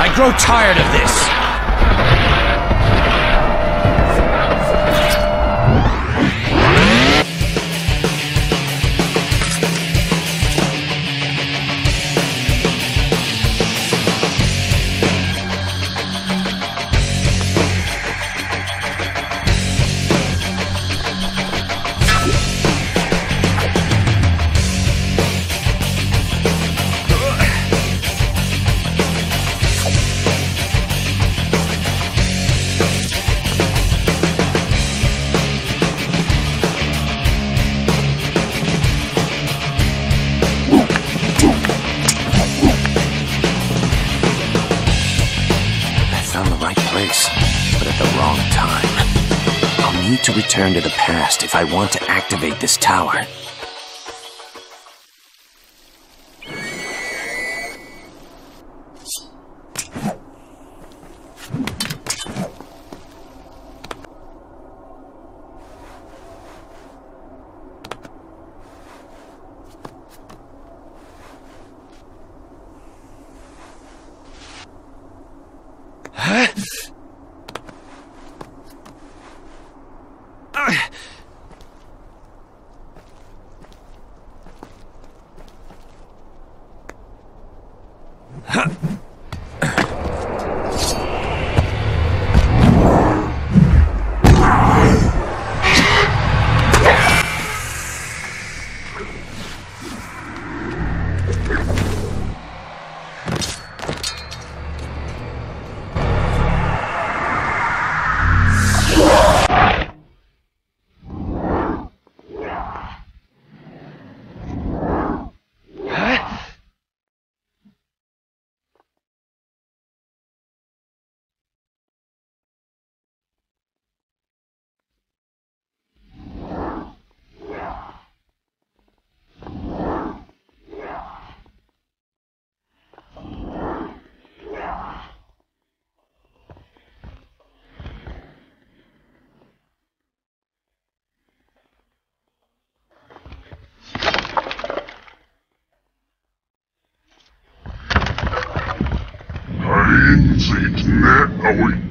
I grow tired of this. To return to the past if I want to activate this tower. Huh. Ein sieht nett aus.